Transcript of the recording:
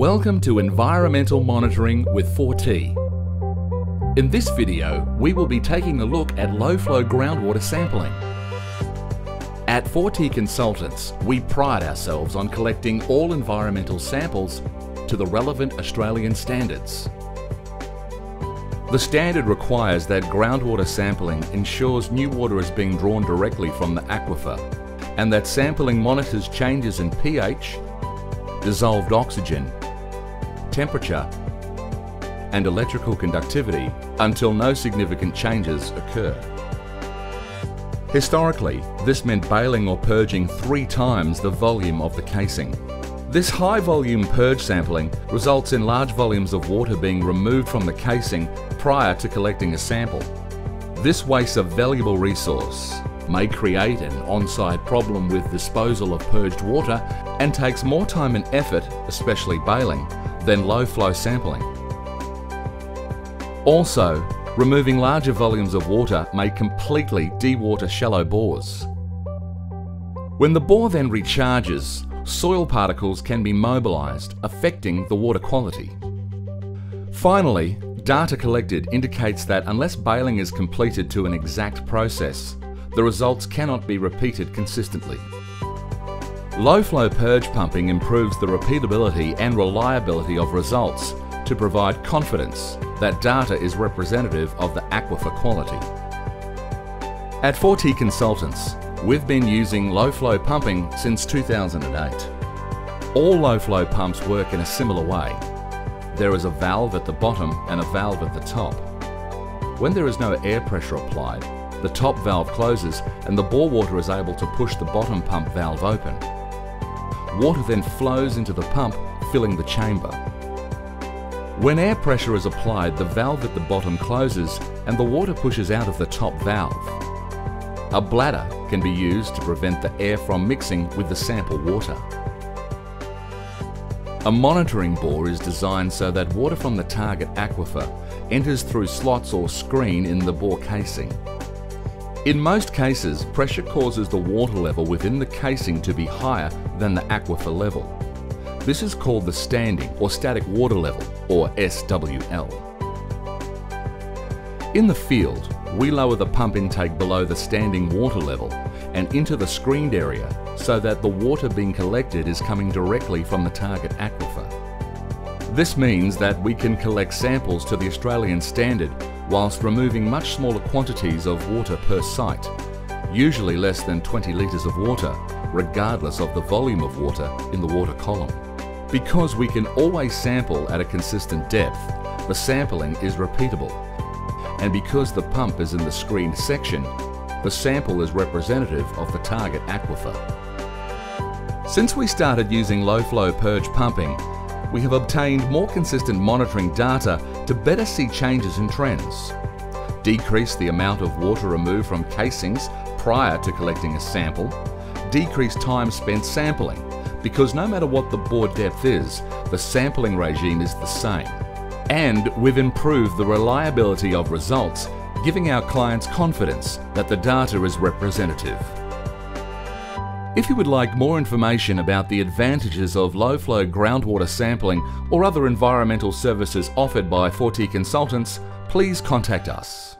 Welcome to Environmental Monitoring with 4T. In this video, we will be taking a look at low-flow groundwater sampling. At 4T Consultants, we pride ourselves on collecting all environmental samples to the relevant Australian standards. The standard requires that groundwater sampling ensures new water is being drawn directly from the aquifer and that sampling monitors changes in pH, dissolved oxygen temperature, and electrical conductivity until no significant changes occur. Historically, this meant bailing or purging three times the volume of the casing. This high volume purge sampling results in large volumes of water being removed from the casing prior to collecting a sample. This wastes a valuable resource, may create an on-site problem with disposal of purged water and takes more time and effort, especially bailing, than low flow sampling. Also, removing larger volumes of water may completely dewater shallow bores. When the bore then recharges, soil particles can be mobilised, affecting the water quality. Finally, data collected indicates that unless bailing is completed to an exact process, the results cannot be repeated consistently. Low flow purge pumping improves the repeatability and reliability of results to provide confidence that data is representative of the aquifer quality. At 4T Consultants, we've been using low flow pumping since 2008. All low flow pumps work in a similar way. There is a valve at the bottom and a valve at the top. When there is no air pressure applied, the top valve closes and the bore water is able to push the bottom pump valve open. Water then flows into the pump, filling the chamber. When air pressure is applied, the valve at the bottom closes and the water pushes out of the top valve. A bladder can be used to prevent the air from mixing with the sample water. A monitoring bore is designed so that water from the target aquifer enters through slots or screen in the bore casing. In most cases, pressure causes the water level within the casing to be higher than the aquifer level. This is called the standing or static water level, or SWL. In the field, we lower the pump intake below the standing water level and into the screened area so that the water being collected is coming directly from the target aquifer. This means that we can collect samples to the Australian standard whilst removing much smaller quantities of water per site, usually less than 20 litres of water, regardless of the volume of water in the water column. Because we can always sample at a consistent depth, the sampling is repeatable. And because the pump is in the screened section, the sample is representative of the target aquifer. Since we started using low flow purge pumping, we have obtained more consistent monitoring data to better see changes in trends. Decrease the amount of water removed from casings prior to collecting a sample. Decrease time spent sampling, because no matter what the bore depth is, the sampling regime is the same. And we've improved the reliability of results, giving our clients confidence that the data is representative. If you would like more information about the advantages of low flow groundwater sampling or other environmental services offered by 4T Consultants, please contact us.